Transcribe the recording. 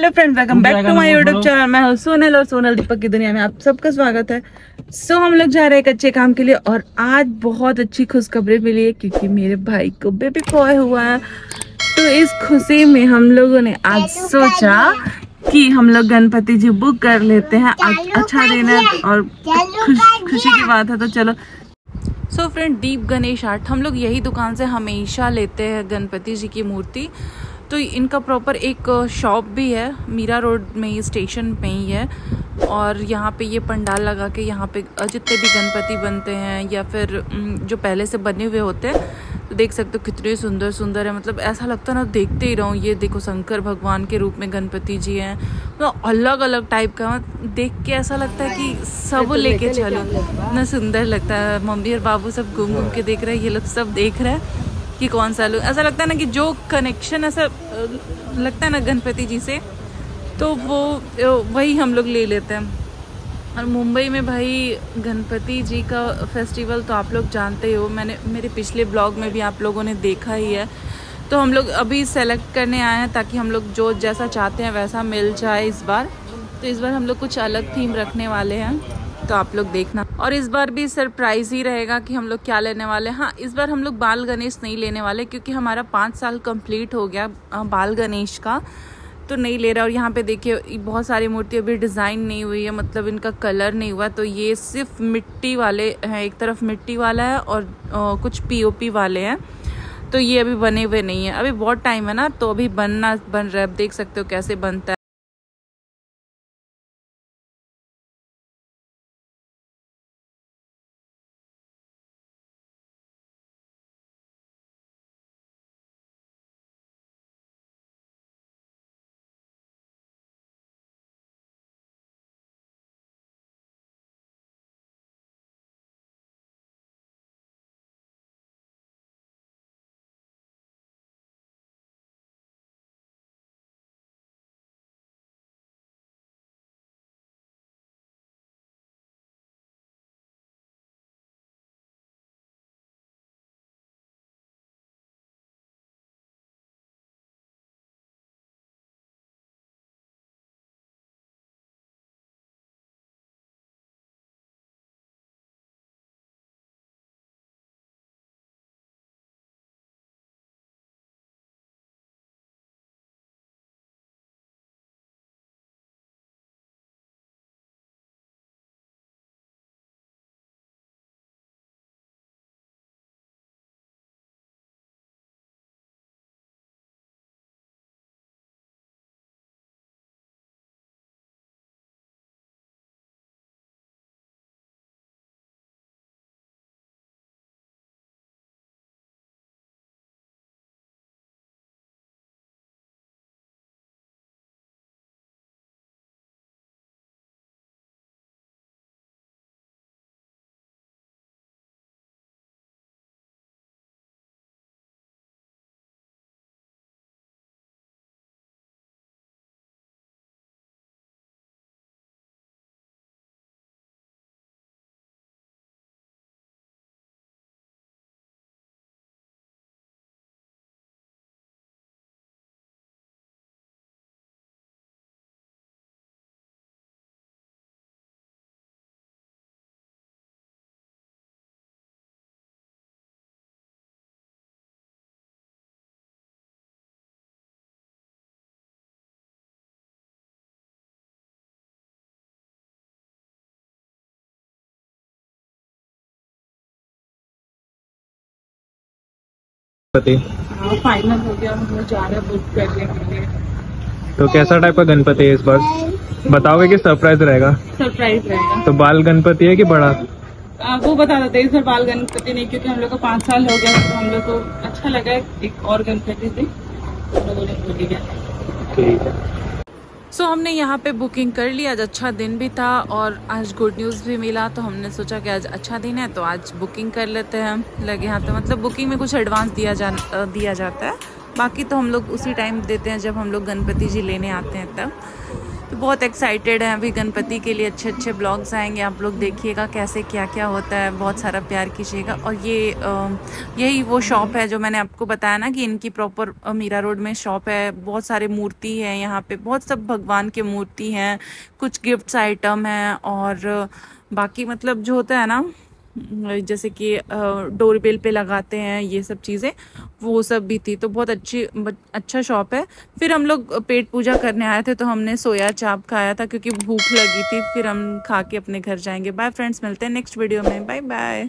Hello friends welcome back to my YouTube channel मैं हूँ सोनल और सोनल दीपक की दुनिया में आप सबका स्वागत है। सो so, हम लोग जा रहे हैं एक अच्छे काम के लिए और आज बहुत अच्छी खुशखबरी मिली है क्योंकि मेरे भाई को बेबी बॉय हुआ है। तो इस खुशी में हम लोगों ने आज सोचा कि हम लोग गणपति जी बुक कर लेते हैं। अच्छा दिन है और खुश, खुशी की बात है तो चलो। सो फ्रेंड दीप गणेश आर्ट हम लोग यही दुकान से हमेशा लेते हैं गणपति जी की मूर्ति। तो इनका प्रॉपर एक शॉप भी है मीरा रोड में ही स्टेशन पे ही है। और यहाँ पे ये पंडाल लगा के यहाँ पे जितने भी गणपति बनते हैं या फिर जो पहले से बने हुए होते हैं तो देख सकते हो कितने सुंदर सुंदर है। मतलब ऐसा लगता है ना देखते ही रहूँ ये देखो शंकर भगवान के रूप में गणपति जी हैं। तो अलग अलग टाइप का देख के ऐसा लगता है कि सब लेके चलो। इतना सुंदर लगता है। मम्मी और बाबू सब घूम घूम के देख रहे हैं ये लोग सब देख रहे हैं। कि कौन सा लुक ऐसा लगता है ना कि जो कनेक्शन ऐसा, लगता है ना गणपति जी से तो वो वही हम लोग ले लेते हैं। और मुंबई में भाई गणपति जी का फेस्टिवल तो आप लोग जानते ही हो, मैंने, मेरे पिछले ब्लॉग में भी आप लोगों ने देखा ही है। तो हम लोग अभी सेलेक्ट करने आए हैं ताकि हम लोग जो जैसा चाहते हैं वैसा मिल जाए इस बार। तो इस बार हम लोग कुछ अलग थीम रखने वाले हैं। तो आप लोग देखना। और इस बार भी सरप्राइज़ ही रहेगा कि हम लोग क्या लेने वाले हाँ। इस बार हम लोग बाल गणेश नहीं लेने वाले क्योंकि हमारा पाँच साल कंप्लीट हो गया बाल गणेश का तो नहीं ले रहा। और यहाँ पे देखिए बहुत सारी मूर्ति अभी डिज़ाइन नहीं हुई है मतलब इनका कलर नहीं हुआ तो ये सिर्फ़ मिट्टी वाले हैं एक तरफ़ मिट्टी वाला है और आ, कुछ पीओपी वाले हैं। तो ये अभी बने हुए नहीं है। अभी बहुत टाइम है ना तो अभी बनना बन रहा है। देख सकते हो कैसे बनता है। गणपति। फाइनल हाँ, हो गया हम लोग जा रहे हैं बुक करने के लिए। तो कैसा टाइप का गणपति है इस बार? बताओगे कि सरप्राइज़ रहेगा? सरप्राइज़ रहेगा। तो बाल गणपति है कि बड़ा? आ, वो बता देते इस बार बाल गणपति नहीं क्योंकि हम लोग को पाँच साल हो गया तो हम लोग को अच्छा लगा एक और गणपति से। हम लोगों ने ठीक है। सो so, हमने यहाँ पे बुकिंग कर ली। आज अच्छा दिन भी था और आज गुड न्यूज़ भी मिला तो हमने सोचा कि आज अच्छा दिन है तो आज बुकिंग कर लेते हैं लगे यहाँ तो मतलब बुकिंग में कुछ एडवांस दिया जा दिया जाता है। बाकी तो हम लोग उसी टाइम देते हैं जब हम लोग गणपति जी लेने आते हैं तब। तो बहुत एक्साइटेड हैं अभी गणपति के लिए अच्छे अच्छे ब्लॉग्स आएँगे। आप लोग देखिएगा कैसे क्या क्या होता है, बहुत सारा प्यार कीजिएगा। और ये यही वो शॉप है जो मैंने आपको बताया ना कि इनकी प्रॉपर मीरा रोड में शॉप है। बहुत सारे मूर्ति है यहाँ पे, बहुत सब भगवान के मूर्ति हैं, कुछ गिफ्ट्स आइटम हैं और बाकी मतलब जो होता है ना जैसे कि डोर बेल पे लगाते हैं, ये सब चीज़ें, वो सब भी थी। तो बहुत अच्छी अच्छा शॉप है। फिर हम लोग पेट पूजा करने आए थे तो हमने सोया चाप खाया था, क्योंकि भूख लगी थी। फिर हम खा के अपने घर जाएँगे। बाय फ्रेंड्स मिलते हैं नेक्स्ट वीडियो में। Bye bye